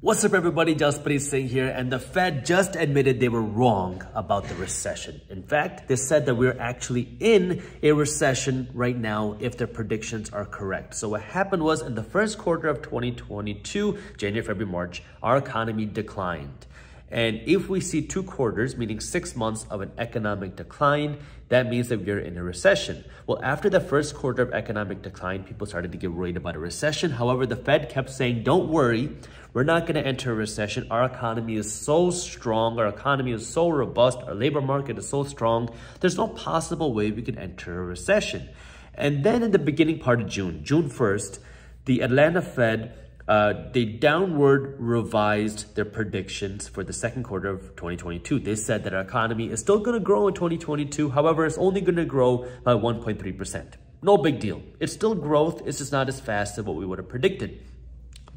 What's up everybody, Jaspreet Singh here and the Fed just admitted they were wrong about the recession. In fact, they said that we're actually in a recession right now if their predictions are correct. So what happened was in the first quarter of 2022, January, February, March, our economy declined. And if we see two quarters, meaning six months of an economic decline, that means that we're in a recession. Well, after the first quarter of economic decline, people started to get worried about a recession. However, the Fed kept saying, don't worry, we're not going to enter a recession. Our economy is so strong. Our economy is so robust. Our labor market is so strong. There's no possible way we can enter a recession. And then in the beginning part of June, June 1st, the Atlanta Fed uh, they downward revised their predictions for the second quarter of 2022. They said that our economy is still going to grow in 2022. However, it's only going to grow by 1.3%. No big deal. It's still growth. It's just not as fast as what we would have predicted.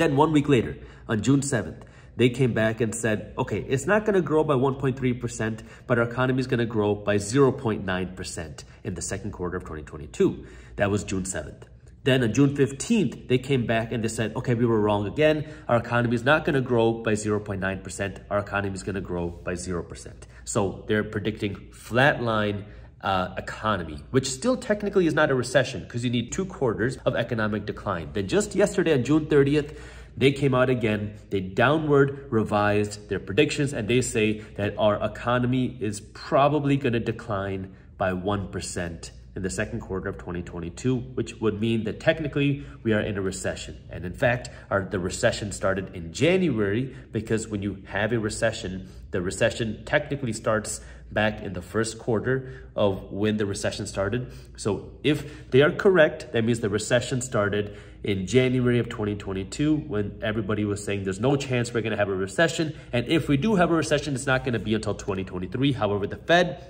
Then one week later, on June 7th, they came back and said, okay, it's not going to grow by 1.3%, but our economy is going to grow by 0.9% in the second quarter of 2022. That was June 7th. Then on June 15th, they came back and they said, okay, we were wrong again. Our economy is not going to grow by 0.9%. Our economy is going to grow by 0%. So they're predicting flatline uh, economy, which still technically is not a recession because you need two quarters of economic decline. Then just yesterday on June 30th, they came out again, they downward revised their predictions and they say that our economy is probably going to decline by 1% in the second quarter of 2022, which would mean that technically we are in a recession. And in fact, our, the recession started in January because when you have a recession, the recession technically starts back in the first quarter of when the recession started. So if they are correct, that means the recession started in January of 2022 when everybody was saying there's no chance we're going to have a recession. And if we do have a recession, it's not going to be until 2023. However, the Fed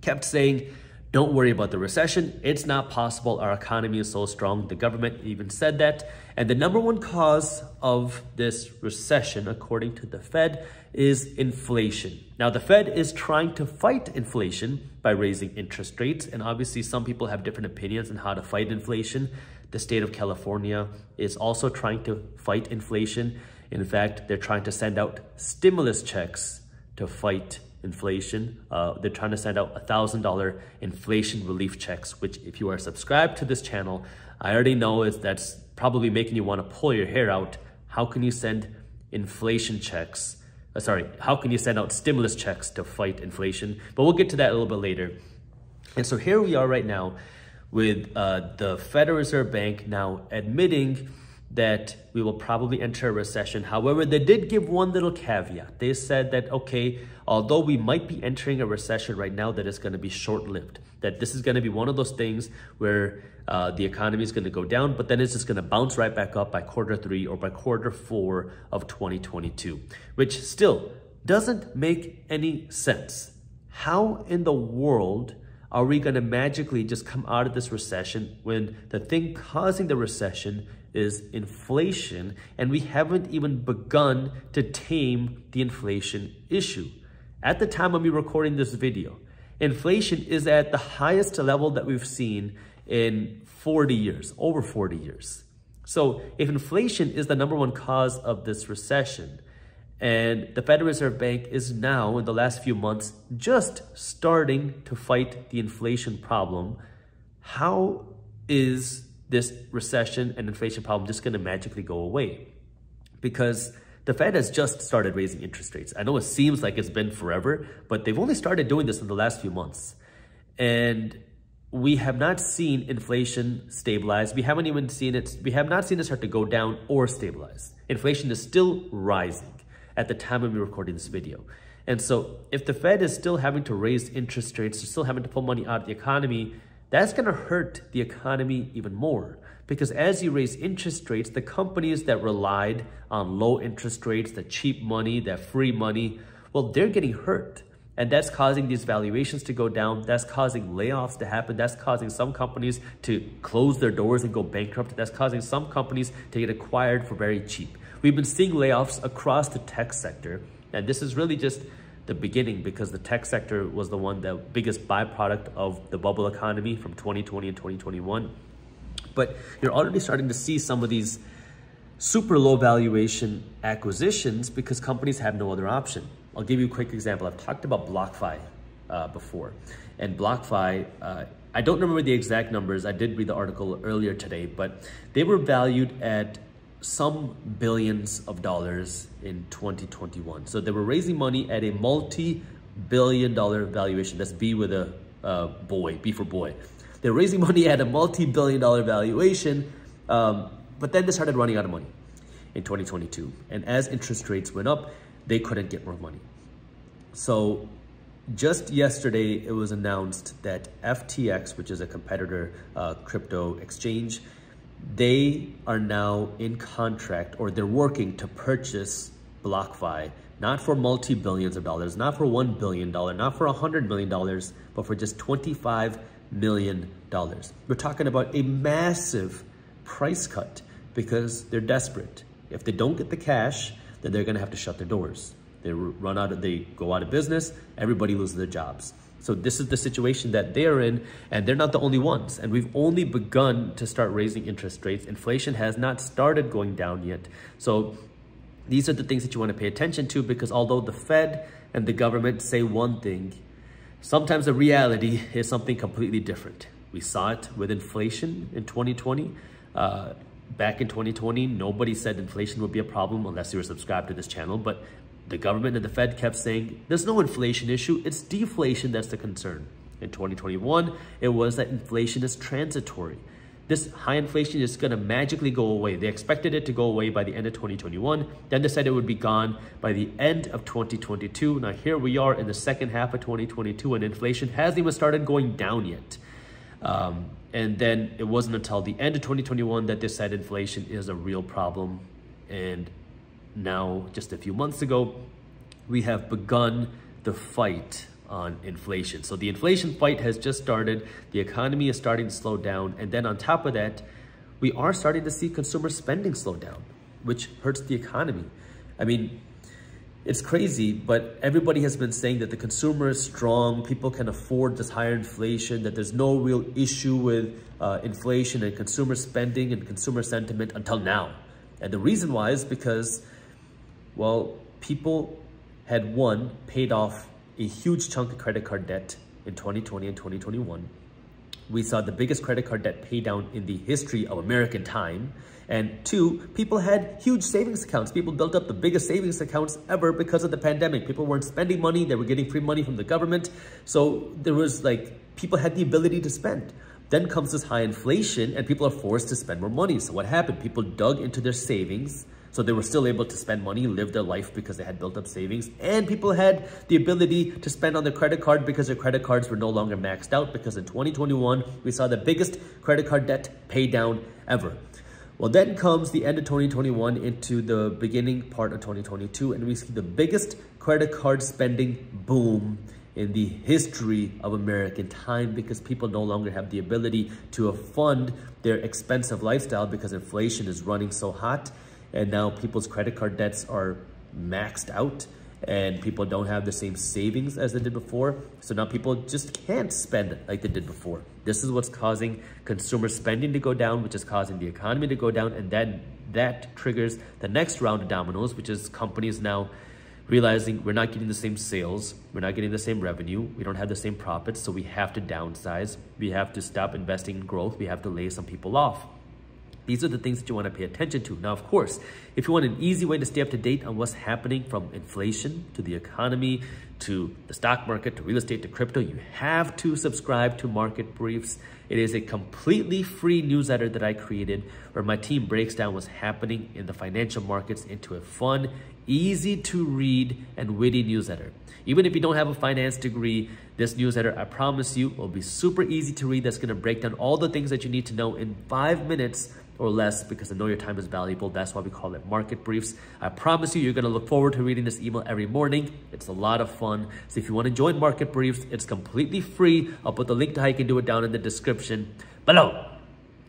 kept saying don't worry about the recession. It's not possible. Our economy is so strong. The government even said that. And the number one cause of this recession, according to the Fed, is inflation. Now, the Fed is trying to fight inflation by raising interest rates. And obviously, some people have different opinions on how to fight inflation. The state of California is also trying to fight inflation. In fact, they're trying to send out stimulus checks to fight inflation. Uh, they're trying to send out $1,000 inflation relief checks, which if you are subscribed to this channel, I already know is that's probably making you want to pull your hair out. How can you send inflation checks? Uh, sorry, how can you send out stimulus checks to fight inflation? But we'll get to that a little bit later. And so here we are right now with uh, the Federal Reserve Bank now admitting that we will probably enter a recession. However, they did give one little caveat. They said that, okay, although we might be entering a recession right now, that it's going to be short-lived. That this is going to be one of those things where uh, the economy is going to go down, but then it's just going to bounce right back up by quarter three or by quarter four of 2022, which still doesn't make any sense. How in the world are we going to magically just come out of this recession when the thing causing the recession is inflation, and we haven't even begun to tame the inflation issue. At the time of me recording this video, inflation is at the highest level that we've seen in 40 years, over 40 years. So if inflation is the number one cause of this recession, and the Federal Reserve Bank is now, in the last few months, just starting to fight the inflation problem, how is this recession and inflation problem just going to magically go away because the Fed has just started raising interest rates. I know it seems like it's been forever, but they've only started doing this in the last few months. And we have not seen inflation stabilize. We haven't even seen it, we have not seen it start to go down or stabilize. Inflation is still rising at the time of me recording this video. And so if the Fed is still having to raise interest rates, they're still having to pull money out of the economy, that's going to hurt the economy even more because as you raise interest rates, the companies that relied on low interest rates, the cheap money, that free money, well, they're getting hurt. And that's causing these valuations to go down. That's causing layoffs to happen. That's causing some companies to close their doors and go bankrupt. That's causing some companies to get acquired for very cheap. We've been seeing layoffs across the tech sector. And this is really just the beginning because the tech sector was the one, the biggest byproduct of the bubble economy from 2020 and 2021. But you're already starting to see some of these super low valuation acquisitions because companies have no other option. I'll give you a quick example. I've talked about BlockFi uh, before. And BlockFi, uh, I don't remember the exact numbers. I did read the article earlier today, but they were valued at some billions of dollars in 2021. So they were raising money at a multi-billion dollar valuation. That's B with a uh, boy, B for boy. They're raising money at a multi-billion dollar valuation, um, but then they started running out of money in 2022. And as interest rates went up, they couldn't get more money. So just yesterday, it was announced that FTX, which is a competitor uh, crypto exchange, they are now in contract or they're working to purchase BlockFi, not for multi-billions of dollars, not for $1 billion, not for $100 million, but for just $25 million. We're talking about a massive price cut because they're desperate. If they don't get the cash, then they're gonna have to shut their doors. They run out of, they go out of business, everybody loses their jobs. So this is the situation that they're in, and they're not the only ones. And we've only begun to start raising interest rates. Inflation has not started going down yet. So these are the things that you want to pay attention to because although the Fed and the government say one thing, sometimes the reality is something completely different. We saw it with inflation in 2020. Uh, back in 2020, nobody said inflation would be a problem unless you were subscribed to this channel. But the government and the Fed kept saying, there's no inflation issue, it's deflation that's the concern. In 2021, it was that inflation is transitory. This high inflation is going to magically go away. They expected it to go away by the end of 2021. Then they said it would be gone by the end of 2022. Now here we are in the second half of 2022 and inflation hasn't even started going down yet. Um, and then it wasn't until the end of 2021 that they said inflation is a real problem. And now, just a few months ago, we have begun the fight on inflation. So the inflation fight has just started. The economy is starting to slow down. And then on top of that, we are starting to see consumer spending slow down, which hurts the economy. I mean, it's crazy, but everybody has been saying that the consumer is strong, people can afford this higher inflation, that there's no real issue with uh, inflation and consumer spending and consumer sentiment until now. And the reason why is because well, people had one, paid off a huge chunk of credit card debt in 2020 and 2021. We saw the biggest credit card debt pay down in the history of American time. And two, people had huge savings accounts. People built up the biggest savings accounts ever because of the pandemic. People weren't spending money. They were getting free money from the government. So there was like, people had the ability to spend. Then comes this high inflation and people are forced to spend more money. So what happened? People dug into their savings so they were still able to spend money, live their life because they had built up savings. And people had the ability to spend on their credit card because their credit cards were no longer maxed out because in 2021, we saw the biggest credit card debt pay down ever. Well, then comes the end of 2021 into the beginning part of 2022, and we see the biggest credit card spending boom in the history of American time because people no longer have the ability to fund their expensive lifestyle because inflation is running so hot and now people's credit card debts are maxed out and people don't have the same savings as they did before. So now people just can't spend like they did before. This is what's causing consumer spending to go down, which is causing the economy to go down. And then that triggers the next round of dominoes, which is companies now realizing we're not getting the same sales, we're not getting the same revenue, we don't have the same profits, so we have to downsize, we have to stop investing in growth, we have to lay some people off. These are the things that you want to pay attention to. Now, of course, if you want an easy way to stay up to date on what's happening from inflation to the economy to the stock market to real estate to crypto, you have to subscribe to Market Briefs. It is a completely free newsletter that I created where my team breaks down what's happening in the financial markets into a fun, easy to read, and witty newsletter. Even if you don't have a finance degree, this newsletter, I promise you, will be super easy to read. That's going to break down all the things that you need to know in five minutes or less because I know your time is valuable. That's why we call it market briefs. I promise you, you're going to look forward to reading this email every morning. It's a lot of fun. So if you want to join market briefs, it's completely free. I'll put the link to how you can do it down in the description below.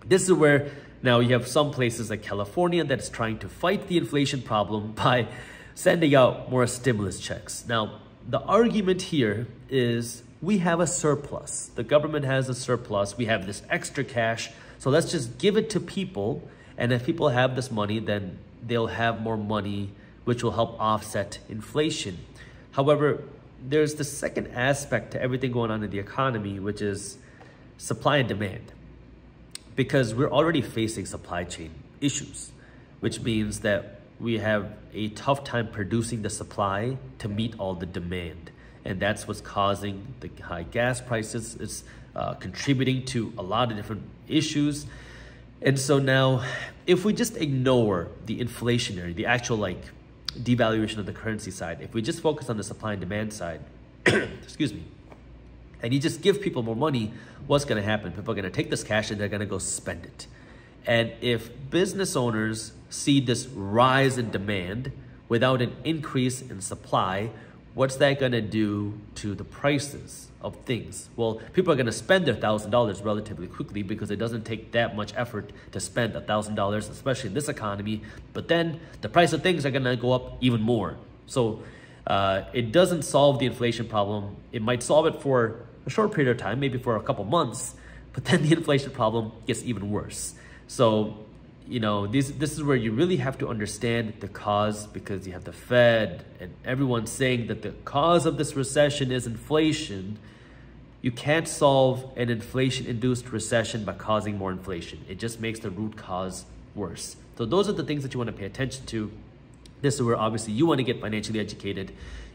This is where now you have some places like California that is trying to fight the inflation problem by sending out more stimulus checks. Now, the argument here is we have a surplus. The government has a surplus. We have this extra cash so let's just give it to people. And if people have this money, then they'll have more money, which will help offset inflation. However, there's the second aspect to everything going on in the economy, which is supply and demand. Because we're already facing supply chain issues, which means that we have a tough time producing the supply to meet all the demand. And that's what's causing the high gas prices. It's uh, contributing to a lot of different issues. And so now, if we just ignore the inflationary, the actual like devaluation of the currency side, if we just focus on the supply and demand side, excuse me, and you just give people more money, what's going to happen? People are going to take this cash and they're going to go spend it. And if business owners see this rise in demand without an increase in supply, what's that going to do to the prices of things? Well, people are going to spend their $1,000 relatively quickly because it doesn't take that much effort to spend $1,000, especially in this economy. But then the price of things are going to go up even more. So uh, it doesn't solve the inflation problem. It might solve it for a short period of time, maybe for a couple months, but then the inflation problem gets even worse. So you know, this, this is where you really have to understand the cause because you have the Fed and everyone saying that the cause of this recession is inflation. You can't solve an inflation-induced recession by causing more inflation. It just makes the root cause worse. So those are the things that you want to pay attention to. This is where obviously you want to get financially educated.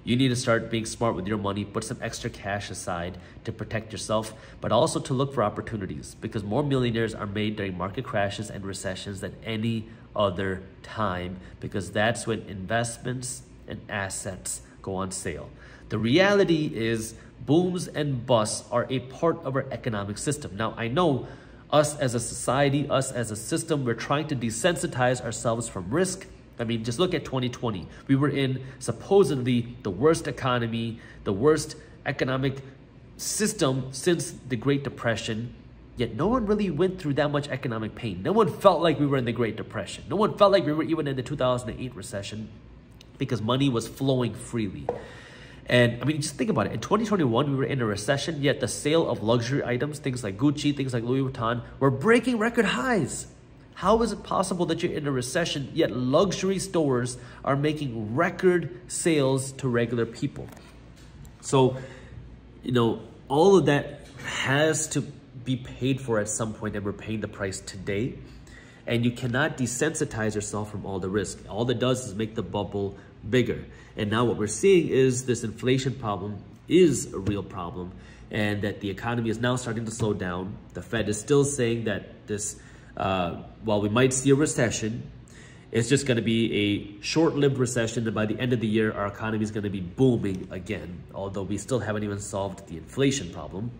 You need to start being smart with your money, put some extra cash aside to protect yourself, but also to look for opportunities because more millionaires are made during market crashes and recessions than any other time because that's when investments and assets go on sale. The reality is booms and busts are a part of our economic system. Now, I know us as a society, us as a system, we're trying to desensitize ourselves from risk I mean, just look at 2020. We were in supposedly the worst economy, the worst economic system since the Great Depression. Yet no one really went through that much economic pain. No one felt like we were in the Great Depression. No one felt like we were even in the 2008 recession because money was flowing freely. And I mean, just think about it. In 2021, we were in a recession, yet the sale of luxury items, things like Gucci, things like Louis Vuitton, were breaking record highs. How is it possible that you're in a recession, yet luxury stores are making record sales to regular people? So, you know, all of that has to be paid for at some point, and we're paying the price today. And you cannot desensitize yourself from all the risk. All that does is make the bubble bigger. And now what we're seeing is this inflation problem is a real problem and that the economy is now starting to slow down. The Fed is still saying that this uh, while we might see a recession, it's just going to be a short-lived recession and by the end of the year our economy is going to be booming again although we still haven't even solved the inflation problem.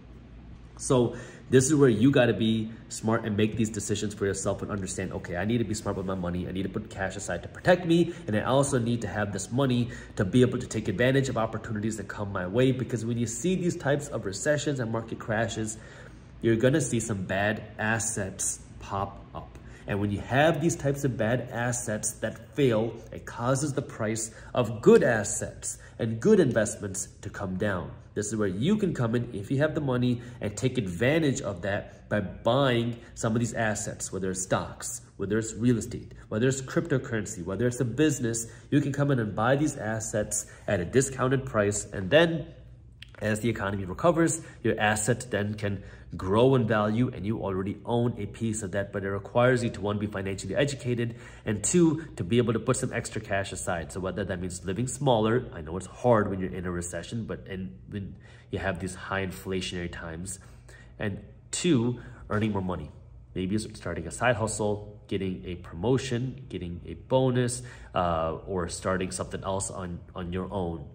So this is where you got to be smart and make these decisions for yourself and understand okay i need to be smart with my money. I need to put cash aside to protect me and i also need to have this money to be able to take advantage of opportunities that come my way because when you see these types of recessions and market crashes you're going to see some bad assets pop up. And when you have these types of bad assets that fail, it causes the price of good assets and good investments to come down. This is where you can come in if you have the money and take advantage of that by buying some of these assets, whether it's stocks, whether it's real estate, whether it's cryptocurrency, whether it's a business, you can come in and buy these assets at a discounted price and then as the economy recovers, your asset then can grow in value and you already own a piece of that, but it requires you to one, be financially educated and two, to be able to put some extra cash aside. So whether that means living smaller, I know it's hard when you're in a recession, but and when you have these high inflationary times and two, earning more money. Maybe starting a side hustle, getting a promotion, getting a bonus, uh, or starting something else on, on your own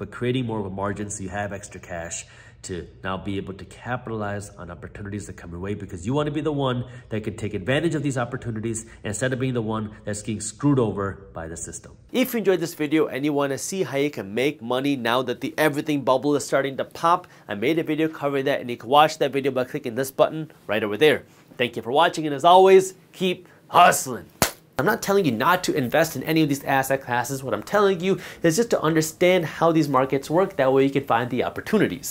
but creating more of a margin so you have extra cash to now be able to capitalize on opportunities that come your way because you want to be the one that can take advantage of these opportunities instead of being the one that's getting screwed over by the system. If you enjoyed this video and you want to see how you can make money now that the everything bubble is starting to pop, I made a video covering that and you can watch that video by clicking this button right over there. Thank you for watching and as always, keep hustling. I'm not telling you not to invest in any of these asset classes. What I'm telling you is just to understand how these markets work. That way you can find the opportunities.